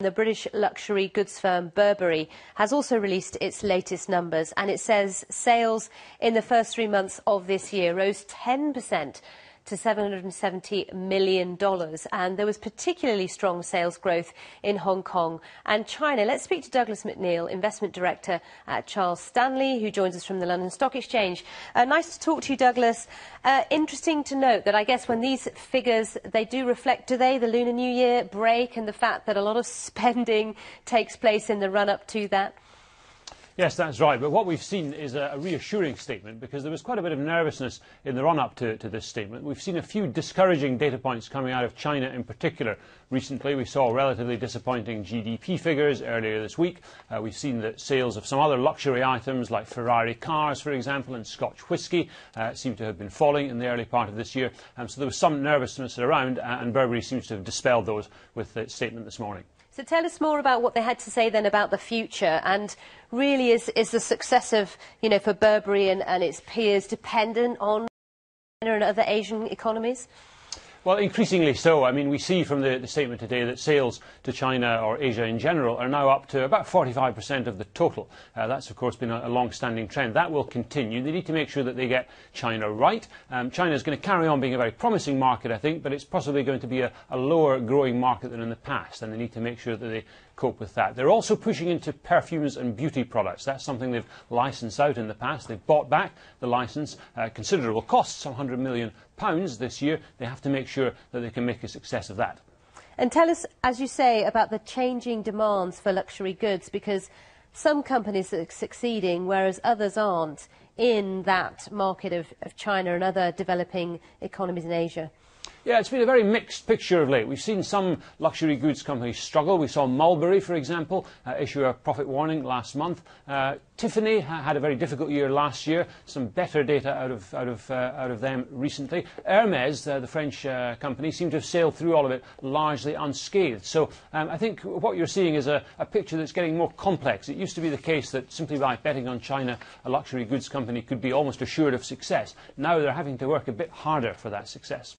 The British luxury goods firm Burberry has also released its latest numbers and it says sales in the first three months of this year rose 10% to $770 million. And there was particularly strong sales growth in Hong Kong and China. Let's speak to Douglas McNeil, Investment Director at Charles Stanley, who joins us from the London Stock Exchange. Uh, nice to talk to you, Douglas. Uh, interesting to note that I guess when these figures, they do reflect, do they, the Lunar New Year break and the fact that a lot of spending takes place in the run-up to that? Yes, that's right. But what we've seen is a, reassuring statement because there was quite a bit of nervousness in the run-up to, to, this statement. We've seen a few discouraging data points coming out of China in particular. Recently, we saw relatively disappointing GDP figures earlier this week. Uh, we've seen that sales of some other luxury items like Ferrari cars, for example, and Scotch whisky uh, seem to have been falling in the early part of this year. Um, so there was some nervousness around, uh, and Burberry seems to have dispelled those with the statement this morning. So tell us more about what they had to say then about the future and really is, is the success of, you know, for Burberry and, and its peers dependent on China and other Asian economies? Well, increasingly so. I mean, we see from the, the, statement today that sales to China or Asia in general are now up to about 45% of the total. Uh, that's, of course, been a, a long-standing trend. That will continue. They need to make sure that they get China right. Um, China is going to carry on being a very promising market, I think, but it's possibly going to be a, a lower growing market than in the past, and they need to make sure that they cope with that. They're also pushing into perfumes and beauty products. That's something they've licensed out in the past. They've bought back the license, uh, considerable costs, some hundred million pounds this year. They have to make sure that they can make a success of that. And tell us, as you say, about the changing demands for luxury goods, because some companies are succeeding, whereas others aren't, in that market of, of China and other developing economies in Asia. Yeah, it's been a very mixed picture of late. We've seen some luxury goods companies struggle. We saw Mulberry, for example, uh, issue a profit warning last month. Uh, Tiffany ha had a very difficult year last year. Some better data out of, out of, uh, out of them recently. Hermes, uh, the French uh, company, seemed to have sailed through all of it largely unscathed. So um, I think what you're seeing is a, a picture that's getting more complex. It used to be the case that simply by betting on China, a luxury goods company could be almost assured of success. Now they're having to work a bit harder for that success.